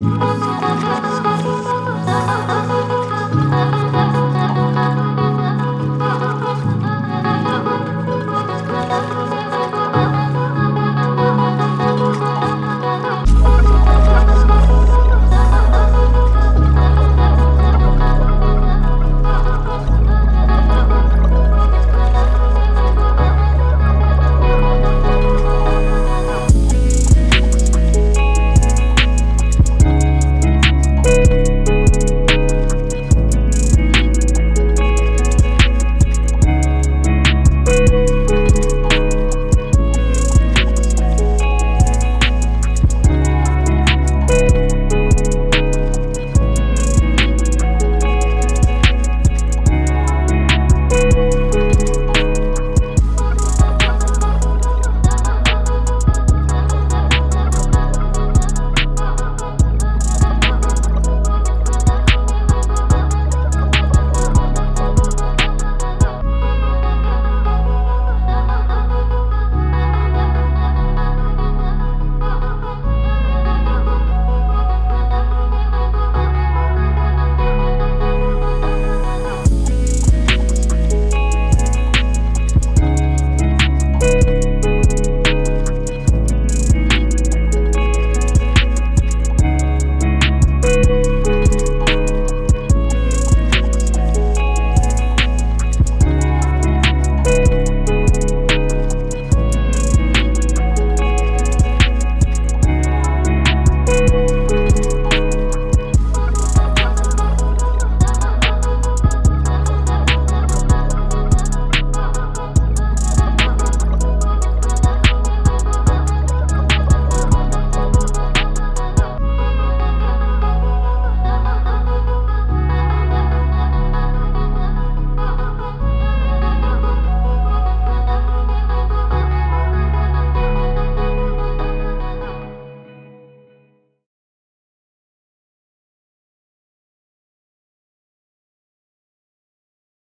you